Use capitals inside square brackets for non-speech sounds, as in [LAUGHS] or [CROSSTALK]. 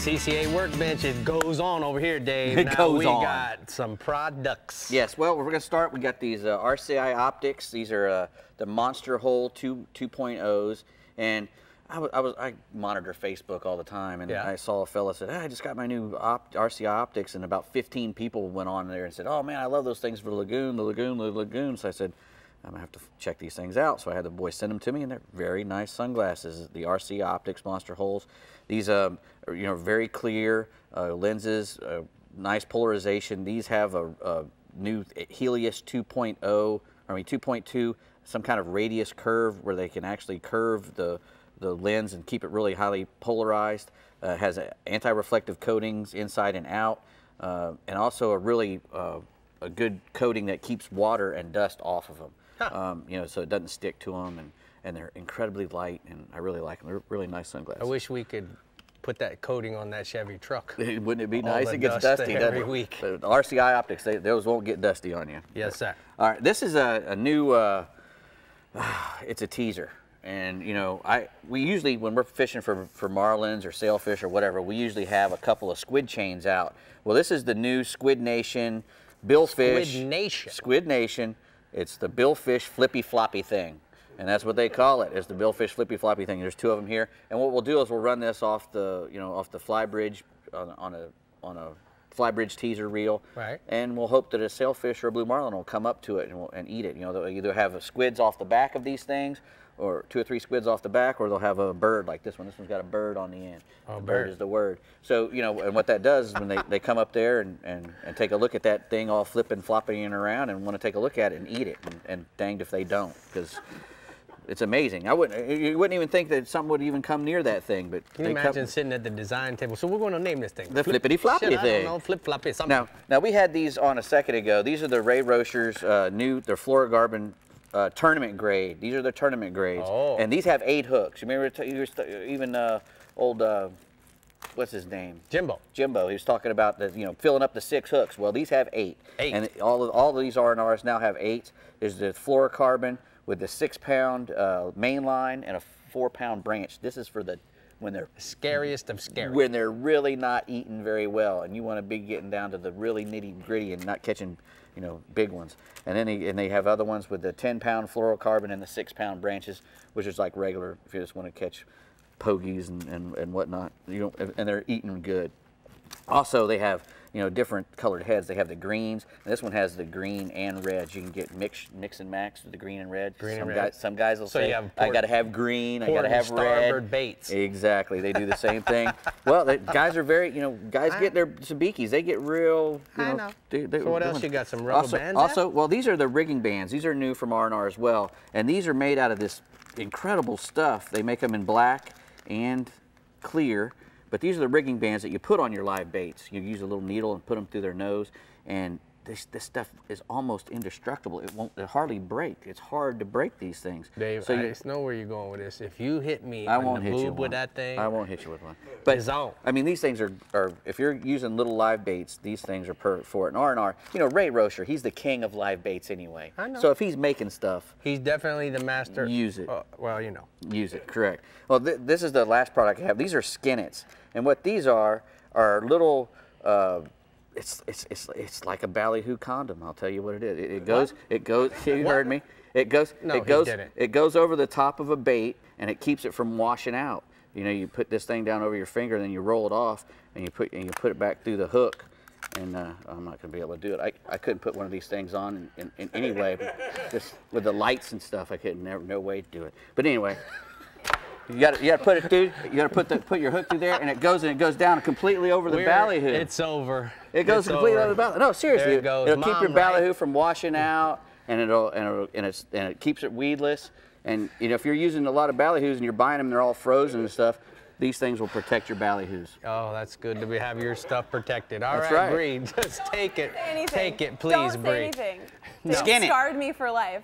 CCA workbench, it goes on over here, Dave. It now goes we on. got some products. Yes, well, we're going to start. We got these uh, RCI optics. These are uh, the Monster Hole 2 2.0s, and I was, I was I monitor Facebook all the time, and Yeah. I saw a fella said, "Hey, I just got my new op- RCI optics," and about 15 people went on there and said, "Oh man, I love those things for the lagoon, the lagoon, the lagoon." So I said. I'm gonna have to check these things out. So I had the boys send them to me, and they're very nice sunglasses. The RC Optics Monster Holes. These, um, are, you know, very clear uh, lenses, uh, nice polarization. These have a, a new Helios 2.0, I mean 2.2, some kind of radius curve where they can actually curve the the lens and keep it really highly polarized. Uh, has a anti-reflective coatings inside and out, uh, and also a really uh, a good coating that keeps water and dust off of them. Um, you know, so it doesn't stick to them, and and they're incredibly light, and I really like them. They're really nice sunglasses. I wish we could put that coating on that Chevy truck. [LAUGHS] Wouldn't it be All nice? It gets dust dusty every week. The RCI optics, they, those won't get dusty on you. Yes, sir. All right, this is a, a new. Uh, [SIGHS] it's a teaser, and you know, I we usually when we're fishing for for marlins or sailfish or whatever, we usually have a couple of squid chains out. Well, this is the new Squid Nation billfish. Squid Nation. Squid Nation. It's the billfish flippy floppy thing. And that's what they call it, is the billfish flippy floppy thing. There's two of them here. And what we'll do is we'll run this off the, you know, off the fly bridge on, on a on a fly bridge teaser reel. Right. And we'll hope that a sailfish or a blue marlin will come up to it and, will, and eat it. You know, they'll either have squids off the back of these things, or two or three squids off the back, or they'll have a bird like this one. This one's got a bird on the end. Oh, the bird. is the word. So, you know, and what that does is when they, they come up there and, and, and take a look at that thing all flipping, flopping around and want to take a look at it and eat it. And, and danged if they don't, because it's amazing. I wouldn't, you wouldn't even think that something would even come near that thing, but Can you they come- imagine sitting at the design table? So we're going to name this thing. The flippity-floppy Shit, I don't know, flip floppy something. Now, now we had these on a second ago. These are the Ray Rosher's uh, new, they're fluorocarbon uh, tournament grade. These are the tournament grades, Oh. and these have eight hooks. You remember t- you st- even uh, old, uh, what's his name? Jimbo. Jimbo. He was talking about the, you know, filling up the six hooks. Well, these have eight. Eight. And all of, all of these R and R's now have eight. There's the fluorocarbon with the six pound uh, main line and a four pound branch. This is for the when they're Scariest of scary. when they're really not eating very well, and you want to be getting down to the really nitty gritty and not catching, you know, big ones. And then they, and they have other ones with the 10 pound fluorocarbon and the six pound branches, which is like regular if you just want to catch pogies and, and, and whatnot. You don't, and they're eating good. Also, they have you know different colored heads. They have the greens. And this one has the green and red. You can get mix mix and max with the green and red. Green and some red. Guys, some guys will So say, you have "I got to have green. I got to have red." starboard baits. Exactly. They do the same thing. [LAUGHS] well, the guys are very, you know, guys get their sabikis. They get real. You I know. know. They, they, So what else you got? Some rubber also, bands there? Also, well, these are the rigging bands. These are new from R&R as well, and these are made out of this incredible stuff. They make them in black and clear, but these are the rigging bands that you put on your live baits. You use a little needle and put them through their nose, and this, this stuff is almost indestructible. It won't it hardly break. It's hard to break these things. Dave, So I you- just know where you're going with this. If you hit me I won't hit you with one. that thing, I won't hit you with one. But It's on. I mean, these things are, are if you're using little live baits, these things are perfect for it. And R and R, you know, Ray Rosher, he's the king of live baits anyway. I know. So if he's making stuff, he's definitely the master. Use it. Uh, well, you know. use it. Correct. Well, th- this is the last product I have. These are skinnets, and what these are are little. Uh, it's, it's, it's, it's like a ballyhoo condom. I'll tell you what it is. It, it goes. It goes. [LAUGHS] You heard me. It goes. No, it goes. didn't. It goes over the top of a bait, and it keeps it from washing out. You know, you put this thing down over your finger, and then you roll it off, and you put and you put it back through the hook. And uh, I'm not going to be able to do it. I, I couldn't put one of these things on in, in, in any way, just with the lights and stuff, I couldn't never no way to do it. But anyway, you got you got to put it through. You got to put the put your hook through there, and it goes and it goes down completely over the We're- ballyhoo. It's over. It goes It's completely over. of the ballyhoo. No, seriously, There it goes. will keep your Mom, right? ballyhoo from washing out, and it'll and it'll, and it's and it keeps it weedless. And you know, if you're using a lot of ballyhoos and you're buying them, they're all frozen and stuff. These things will protect your ballyhoos. Oh, that's good to be, have your stuff protected. All That's right, right. Bree, [LAUGHS] just take it. Say anything. Take it, please, Bree. Don't Bree. say anything. No. They've Skin it. scarred me for life.